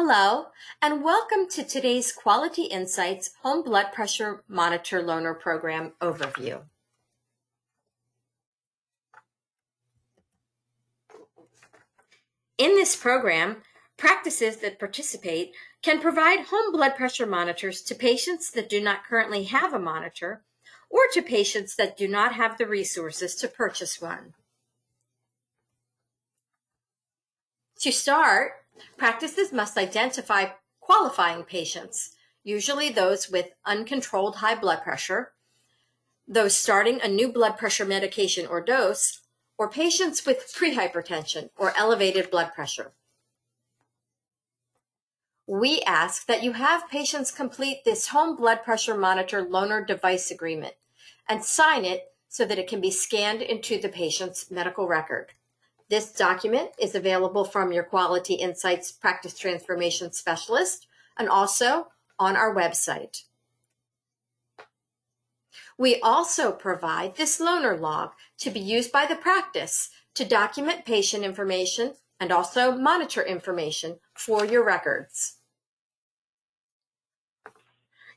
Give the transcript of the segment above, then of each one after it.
Hello, and welcome to today's Quality Insights Home Blood Pressure Monitor Loaner Program overview. In this program, practices that participate can provide home blood pressure monitors to patients that do not currently have a monitor or to patients that do not have the resources to purchase one. To start, Practices must identify qualifying patients, usually those with uncontrolled high blood pressure, those starting a new blood pressure medication or dose, or patients with prehypertension or elevated blood pressure. We ask that you have patients complete this home blood pressure monitor loaner device agreement and sign it so that it can be scanned into the patient's medical record. This document is available from your Quality Insights Practice Transformation Specialist and also on our website. We also provide this loaner log to be used by the practice to document patient information and also monitor information for your records.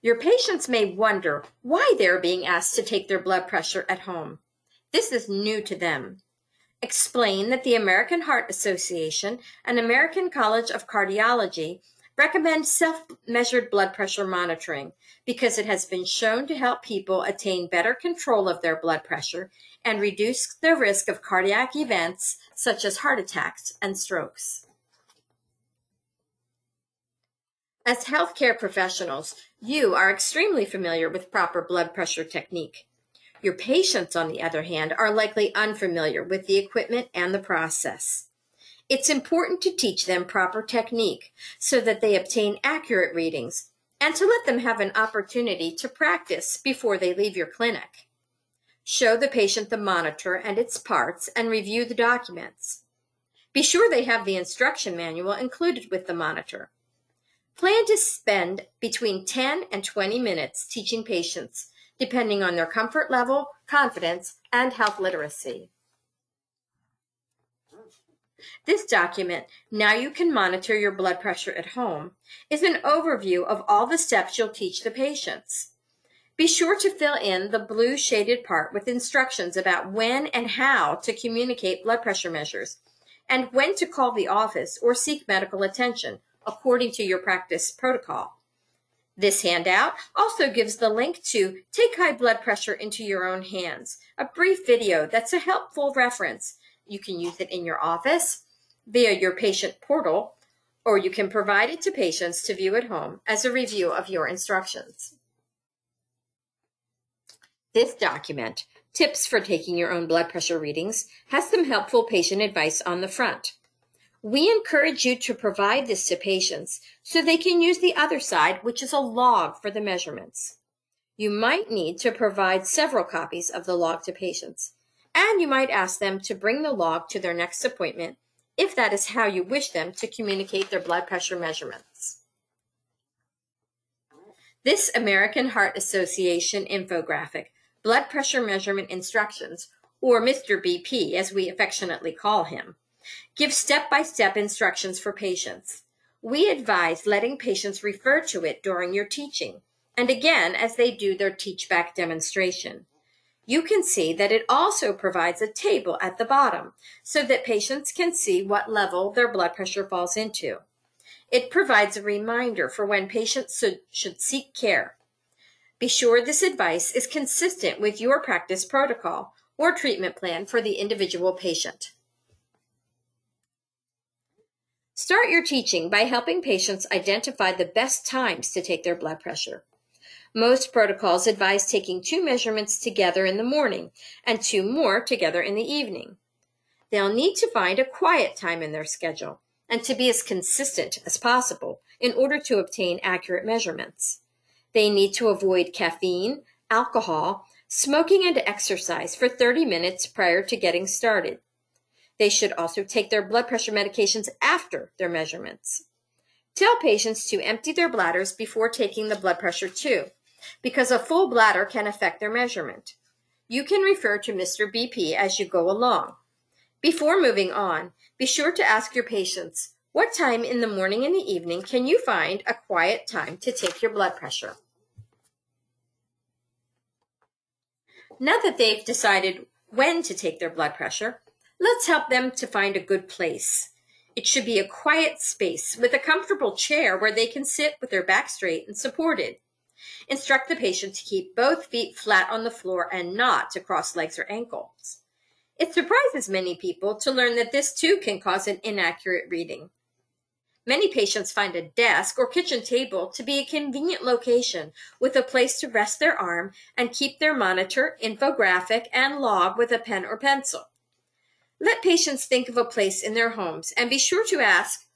Your patients may wonder why they're being asked to take their blood pressure at home. This is new to them explain that the American Heart Association and American College of Cardiology recommend self measured blood pressure monitoring because it has been shown to help people attain better control of their blood pressure and reduce their risk of cardiac events such as heart attacks and strokes. As healthcare professionals, you are extremely familiar with proper blood pressure technique. Your patients, on the other hand, are likely unfamiliar with the equipment and the process. It's important to teach them proper technique so that they obtain accurate readings and to let them have an opportunity to practice before they leave your clinic. Show the patient the monitor and its parts and review the documents. Be sure they have the instruction manual included with the monitor. Plan to spend between 10 and 20 minutes teaching patients depending on their comfort level, confidence, and health literacy. This document, Now You Can Monitor Your Blood Pressure at Home, is an overview of all the steps you'll teach the patients. Be sure to fill in the blue shaded part with instructions about when and how to communicate blood pressure measures and when to call the office or seek medical attention according to your practice protocol. This handout also gives the link to Take High Blood Pressure into Your Own Hands, a brief video that's a helpful reference. You can use it in your office, via your patient portal, or you can provide it to patients to view at home as a review of your instructions. This document, Tips for Taking Your Own Blood Pressure Readings, has some helpful patient advice on the front. We encourage you to provide this to patients so they can use the other side, which is a log for the measurements. You might need to provide several copies of the log to patients, and you might ask them to bring the log to their next appointment if that is how you wish them to communicate their blood pressure measurements. This American Heart Association infographic, Blood Pressure Measurement Instructions, or Mr. BP as we affectionately call him, Give step-by-step instructions for patients. We advise letting patients refer to it during your teaching and again as they do their teach-back demonstration. You can see that it also provides a table at the bottom so that patients can see what level their blood pressure falls into. It provides a reminder for when patients should, should seek care. Be sure this advice is consistent with your practice protocol or treatment plan for the individual patient. Start your teaching by helping patients identify the best times to take their blood pressure. Most protocols advise taking two measurements together in the morning and two more together in the evening. They'll need to find a quiet time in their schedule and to be as consistent as possible in order to obtain accurate measurements. They need to avoid caffeine, alcohol, smoking, and exercise for 30 minutes prior to getting started. They should also take their blood pressure medications after their measurements. Tell patients to empty their bladders before taking the blood pressure too, because a full bladder can affect their measurement. You can refer to Mr. BP as you go along. Before moving on, be sure to ask your patients, What time in the morning and the evening can you find a quiet time to take your blood pressure? Now that they've decided when to take their blood pressure, let's help them to find a good place. It should be a quiet space with a comfortable chair where they can sit with their back straight and supported. Instruct the patient to keep both feet flat on the floor and not to cross legs or ankles. It surprises many people to learn that this too can cause an inaccurate reading. Many patients find a desk or kitchen table to be a convenient location with a place to rest their arm and keep their monitor, infographic, and log with a pen or pencil. Let patients think of a place in their homes and be sure to ask,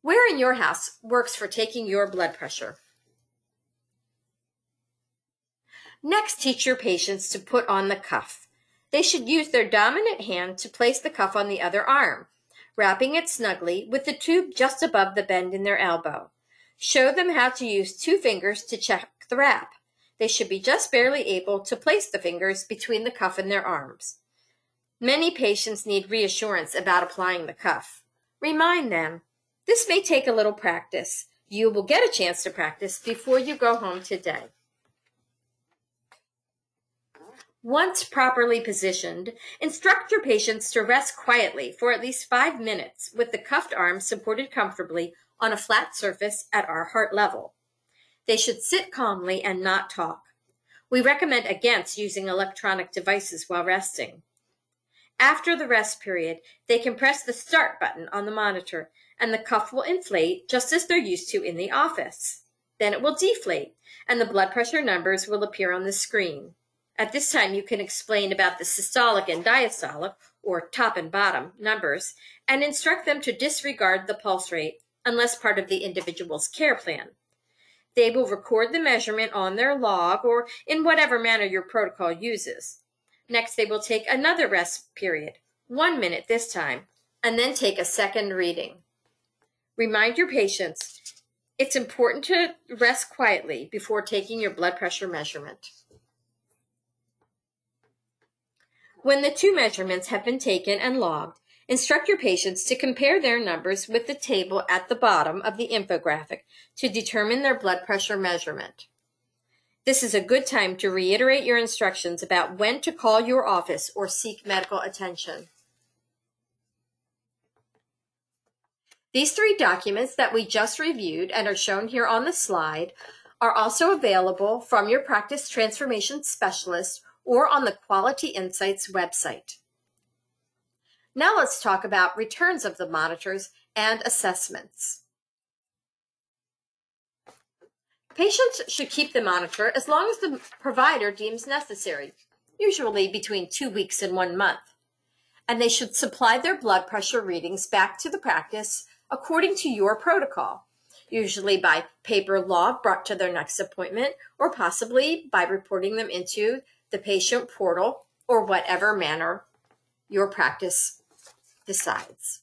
where in your house works for taking your blood pressure? Next, teach your patients to put on the cuff. They should use their dominant hand to place the cuff on the other arm wrapping it snugly with the tube just above the bend in their elbow. Show them how to use two fingers to check the wrap. They should be just barely able to place the fingers between the cuff and their arms. Many patients need reassurance about applying the cuff. Remind them, this may take a little practice. You will get a chance to practice before you go home today. Once properly positioned, instruct your patients to rest quietly for at least five minutes with the cuffed arm supported comfortably on a flat surface at our heart level. They should sit calmly and not talk. We recommend against using electronic devices while resting. After the rest period, they can press the start button on the monitor and the cuff will inflate just as they're used to in the office. Then it will deflate and the blood pressure numbers will appear on the screen. At this time, you can explain about the systolic and diastolic, or top and bottom, numbers, and instruct them to disregard the pulse rate unless part of the individual's care plan. They will record the measurement on their log or in whatever manner your protocol uses. Next, they will take another rest period, one minute this time, and then take a second reading. Remind your patients it's important to rest quietly before taking your blood pressure measurement. When the two measurements have been taken and logged, instruct your patients to compare their numbers with the table at the bottom of the infographic to determine their blood pressure measurement. This is a good time to reiterate your instructions about when to call your office or seek medical attention. These three documents that we just reviewed and are shown here on the slide are also available from your practice transformation specialist or on the Quality Insights website. Now let's talk about returns of the monitors and assessments. Patients should keep the monitor as long as the provider deems necessary, usually between two weeks and one month. And they should supply their blood pressure readings back to the practice according to your protocol, usually by paper log brought to their next appointment or possibly by reporting them into the patient portal, or whatever manner your practice decides.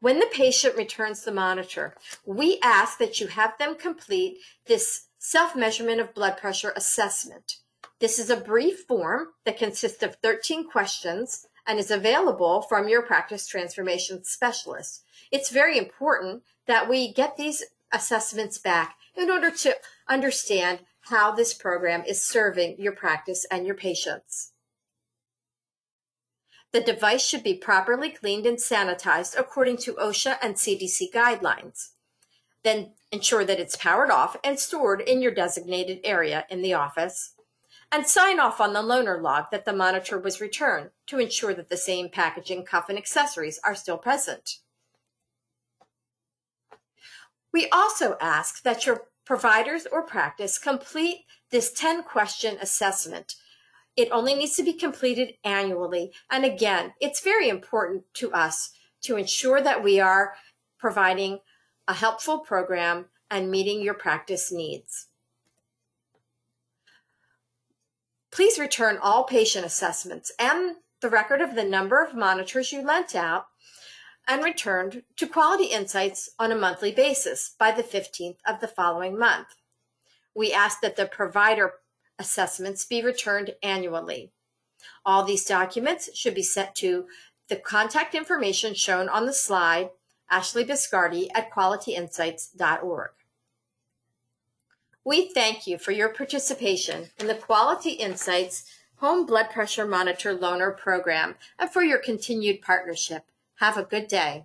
When the patient returns the monitor, we ask that you have them complete this self-measurement of blood pressure assessment. This is a brief form that consists of 13 questions and is available from your practice transformation specialist. It's very important that we get these assessments back in order to understand how this program is serving your practice and your patients. The device should be properly cleaned and sanitized according to OSHA and CDC guidelines. Then ensure that it's powered off and stored in your designated area in the office. And sign off on the loaner log that the monitor was returned to ensure that the same packaging, cuff, and accessories are still present. We also ask that your providers or practice complete this 10 question assessment. It only needs to be completed annually. And again, it's very important to us to ensure that we are providing a helpful program and meeting your practice needs. Please return all patient assessments and the record of the number of monitors you lent out and returned to Quality Insights on a monthly basis by the 15th of the following month. We ask that the provider assessments be returned annually. All these documents should be sent to the contact information shown on the slide, Ashley Biscardi at qualityinsights.org. We thank you for your participation in the Quality Insights Home Blood Pressure Monitor Loaner program and for your continued partnership. Have a good day.